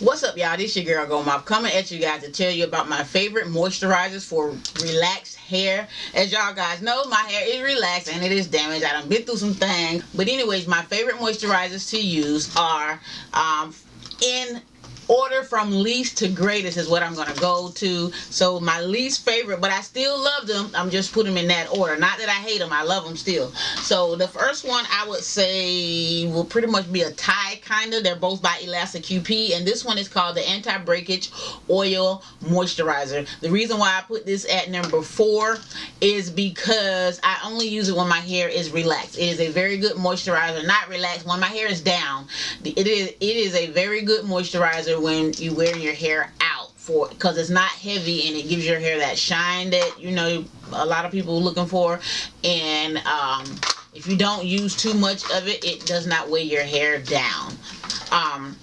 What's up, y'all? This your girl Goldmouth coming at you guys to tell you about my favorite moisturizers for relaxed hair. As y'all guys know, my hair is relaxed and it is damaged. I done been through some things. But anyways, my favorite moisturizers to use are um, in order from least to greatest is what I'm going to go to. So my least favorite, but I still love them. I'm just putting them in that order. Not that I hate them. I love them still. So the first one I would say will pretty much be a tie kind of. They're both by Elasta QP. And this one is called the Anti-Breakage Oil Moisturizer. The reason why I put this at number four is because I only use it when my hair is relaxed. It is a very good moisturizer. Not relaxed. When my hair is down, it is, it is a very good moisturizer when you wear your hair out for because it's not heavy and it gives your hair that shine that you know a lot of people are looking for. And um, if you don't use too much of it it does not weigh your hair down. Um,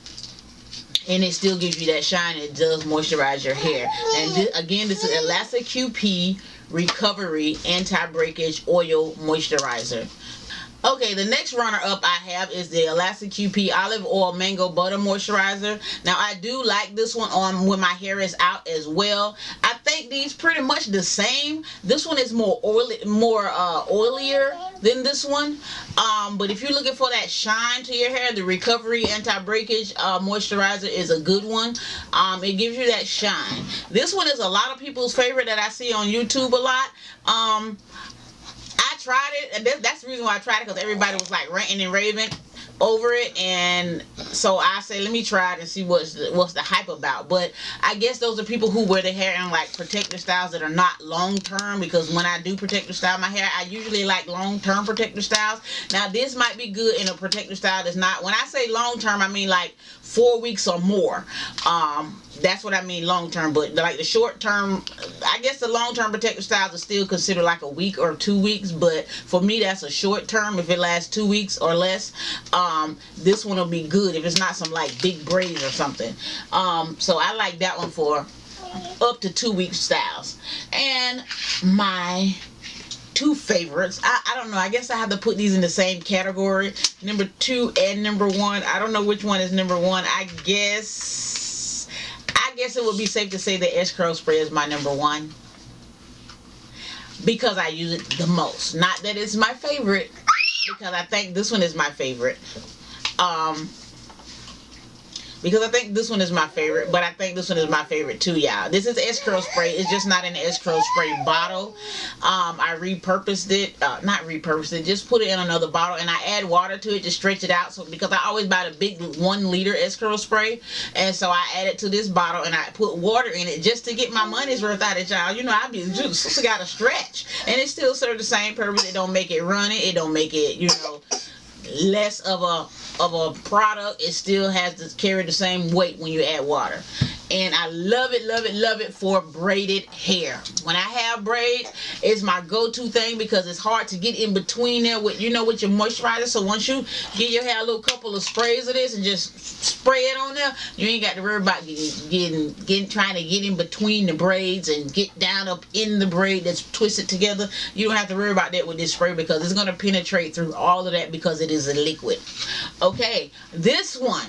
and it still gives you that shine. It does moisturize your hair. And th again this is Elasta QP recovery anti-breakage oil moisturizer Okay, the next runner up I have is the Elasta QP Olive Oil Mango Butter Moisturizer. Now, I do like this one on when my hair is out as well. I think these pretty much the same. This one is more oily, more uh, oilier than this one. Um, but if you're looking for that shine to your hair, the Recovery Anti-Breakage uh, Moisturizer is a good one. Um, it gives you that shine. This one is a lot of people's favorite that I see on YouTube a lot. Um, tried it, and that's the reason why I tried it because everybody was like ranting and raving over it and so I say let me try it and see what's the, what's the hype about. But I guess those are people who wear their hair in like protective styles that are not long term because when I do protective style my hair I usually like long term protective styles. Now this might be good in a protective style that's not when I say long term I mean like four weeks or more. Um that's what I mean long term but like the short term I guess the long term protective styles are still considered like a week or two weeks but for me that's a short term. If it lasts two weeks or less um, this one will be good if it's not some like big braids or something. Um, so I like that one for up to two week styles. And my two favorites. I, I don't know. I guess I have to put these in the same category. Number two and number one. I don't know which one is number one. I guess I guess it would be safe to say the S-Curl Spray is my number one. Because I use it the most. Not that it's my favorite. Because I think this one is my favorite. Um, because I think this one is my favorite, but I think this one is my favorite too, y'all. This is Curl Spray. It's just not an Curl Spray bottle. Um, I repurposed it, uh, not repurposed it, just put it in another bottle, and I add water to it to stretch it out. So because I always buy the big one liter Curl Spray, and so I add it to this bottle, and I put water in it just to get my money's worth out of y'all. You know, I be just got to stretch, and it still serves the same purpose. It don't make it runny. It don't make it, you know less of a of a product it still has to carry the same weight when you add water and I love it, love it, love it for braided hair. When I have braids, it's my go-to thing because it's hard to get in between there with, you know, with your moisturizer. So once you get your hair a little couple of sprays of this and just spray it on there, you ain't got to worry about getting, getting, getting, trying to get in between the braids and get down up in the braid that's twisted together. You don't have to worry about that with this spray because it's going to penetrate through all of that because it is a liquid. Okay, this one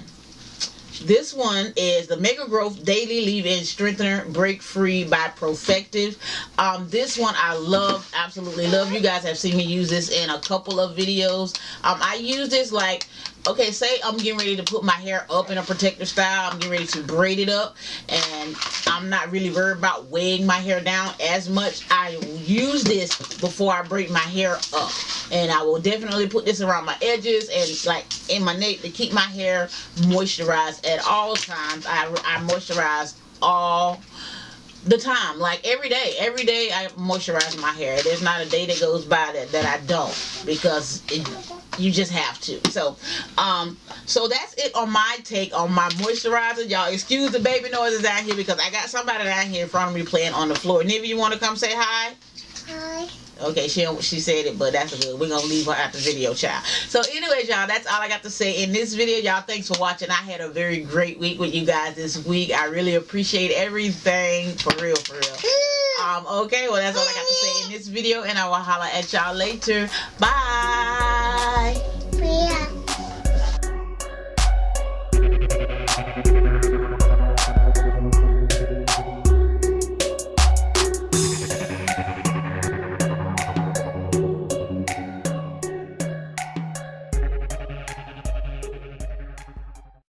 this one is the Mega Growth Daily Leave-In Strengthener Break Free by Profective. Um, this one I love, absolutely love. You guys have seen me use this in a couple of videos. Um, I use this like okay say I'm getting ready to put my hair up in a protective style. I'm getting ready to braid it up and I'm not really worried about weighing my hair down as much. I use this before I braid my hair up and I will definitely put this around my edges and like in my nape to keep my hair moisturized at all times. I, I moisturize all the time like every day. Every day I moisturize my hair. There's not a day that goes by that, that I don't because it, you just have to. So um so that's it on my take on my moisturizer. Y'all excuse the baby noises out here because I got somebody down here in front of me playing on the floor. Nivea you want to come say hi? Hi Okay, she she said it, but that's good. We're gonna leave her at the video, child. So, anyways, y'all, that's all I got to say in this video. Y'all, thanks for watching. I had a very great week with you guys this week. I really appreciate everything for real, for real. Um, okay, well, that's all I got to say in this video, and I will holla at y'all later. Bye.